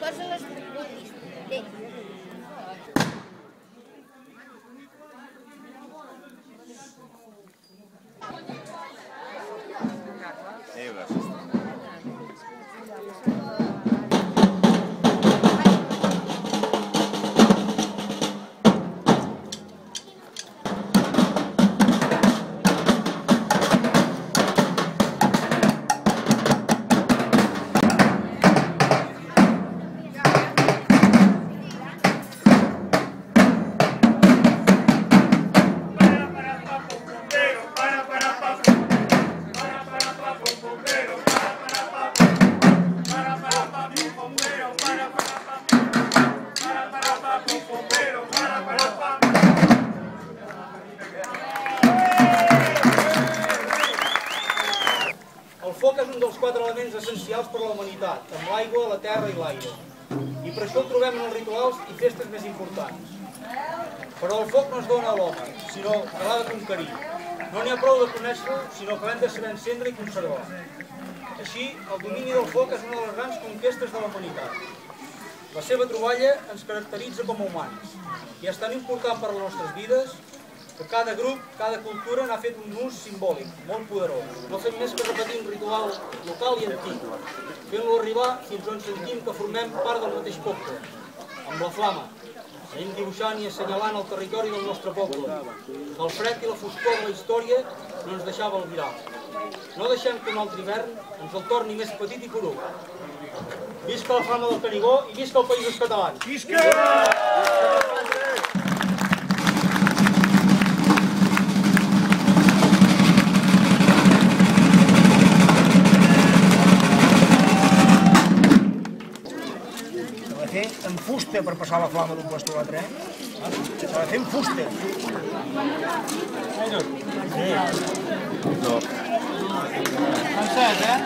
Passen les tributis. Foc és un dels quatre elements essencials per a la humanitat, amb l'aigua, la terra i l'aire. I per això el trobem en els rituals i festes més importants. Però el foc no es dona a l'home, sinó que l'ha de conquerir. No n'hi ha prou de conèixer-lo, sinó que l'hem de saber encendre i conservar. Així, el domini del foc és una de les grans conquestes de la humanitat. La seva troballa ens caracteritza com a humans i és tan important per a les nostres vides que cada grup, cada cultura n'ha fet un ús simbòlic, molt poderós. No fem més que repetir un ritual local i antic, fent-lo arribar fins on sentim que formem part del mateix poble, amb la flama, anem dibuixant i assenyalant el territori del nostre poble. El fred i la foscor de la història no ens deixava albirar. No deixem que un altre hivern ens el torni més petit i poruc. Visca la flama del Canigó i visca el País dels Catalans! S'ha de fer amb fusta per passar la flama d'un lloc a l'altre, eh? S'ha de fer amb fusta. Francesc, eh?